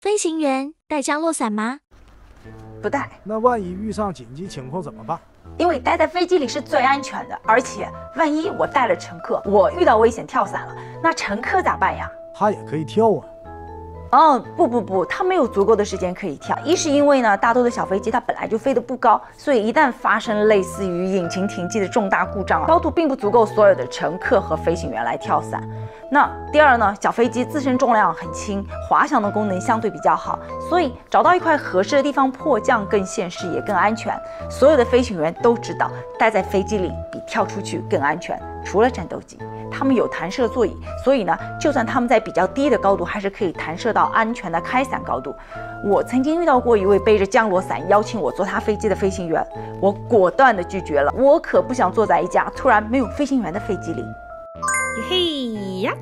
飞行员带降落伞吗？不带。那万一遇上紧急情况怎么办？因为待在飞机里是最安全的，而且万一我带了乘客，我遇到危险跳伞了，那乘客咋办呀？他也可以跳啊。哦，不不不，它没有足够的时间可以跳。一是因为呢，大多的小飞机它本来就飞得不高，所以一旦发生类似于引擎停机的重大故障，高度并不足够所有的乘客和飞行员来跳伞。那第二呢，小飞机自身重量很轻，滑翔的功能相对比较好，所以找到一块合适的地方迫降更现实也更安全。所有的飞行员都知道，待在飞机里跳出去更安全。除了战斗机，他们有弹射座椅，所以呢，就算他们在比较低的高度，还是可以弹射到安全的开伞高度。我曾经遇到过一位背着降落伞邀请我坐他飞机的飞行员，我果断的拒绝了，我可不想坐在一架突然没有飞行员的飞机里。嘿嘿呀。